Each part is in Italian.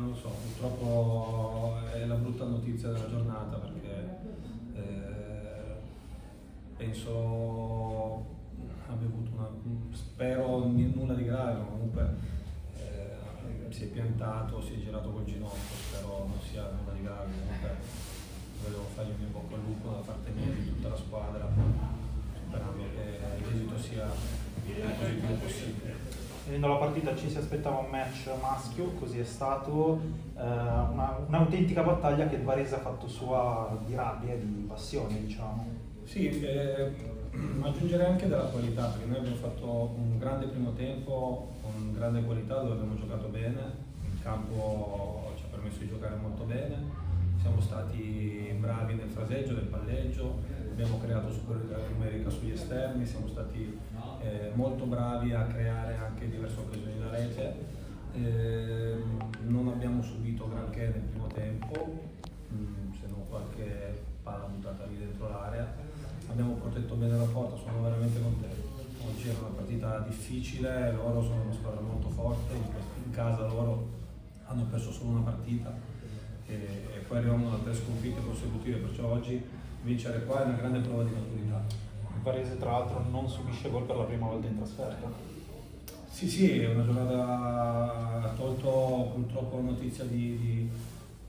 non lo so, purtroppo è la brutta notizia della giornata perché eh, penso abbia avuto una, spero nulla di grave, ma comunque eh, si è piantato, si è girato col ginocchio, spero non sia nulla di grave, comunque volevo fargli un bocca al lupo da parte mia di tutta la squadra, sperando che l'esito sia il positivo possibile. Vedendo la partita ci si aspettava un match maschio, così è stato, eh, una, un'autentica battaglia che Varese ha fatto sua di rabbia e di passione, diciamo. Sì, eh, aggiungerei anche della qualità, perché noi abbiamo fatto un grande primo tempo con grande qualità dove abbiamo giocato bene, il campo ci ha permesso di giocare molto bene, siamo stati bravi nel fraseggio, nel palleggio, abbiamo creato superiorità numerica esterni, siamo stati eh, molto bravi a creare anche diverse occasioni da rete, eh, non abbiamo subito granché nel primo tempo, mh, mm, se non qualche palla buttata lì dentro l'area, abbiamo protetto bene la porta, sono veramente contento. Oggi era una partita difficile, loro sono una squadra molto forte, in casa loro hanno perso solo una partita e, e poi arrivano da tre sconfitte consecutive, perciò oggi vincere qua è una grande prova di maturità. Varese tra l'altro non subisce gol per la prima volta in trasferta. Sì, sì, è una giornata, ha tolto purtroppo notizia di, di,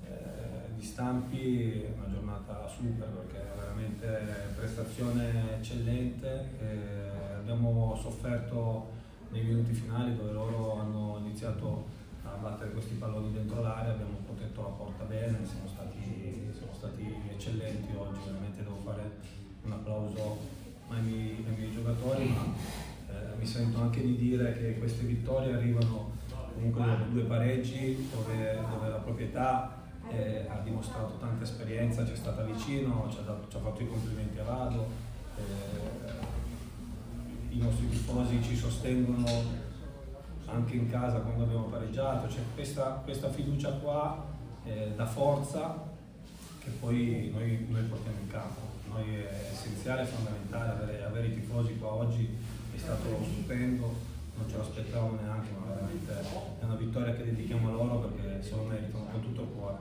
eh, di Stampi, è una giornata super perché è veramente prestazione eccellente, eh, abbiamo sofferto nei minuti finali dove loro hanno iniziato a battere questi palloni dentro l'area, abbiamo protetto la porta bene, siamo stati, siamo stati eccellenti oggi, veramente devo fare un applauso ai miei, ai miei giocatori, ma eh, mi sento anche di dire che queste vittorie arrivano comunque dopo due pareggi dove, dove la proprietà eh, ha dimostrato tanta esperienza, ci è stata vicino, ci ha, dato, ci ha fatto i complimenti a Vado, eh, i nostri tifosi ci sostengono anche in casa quando abbiamo pareggiato, c'è questa, questa, fiducia qua eh, da forza che poi noi, noi, portiamo in campo. Noi è essenziale, fondamentale avere, avere, i tifosi qua oggi, è stato stupendo, non ce l'aspettavamo neanche, ma veramente è una vittoria che dedichiamo a loro perché se lo meritano con tutto il cuore.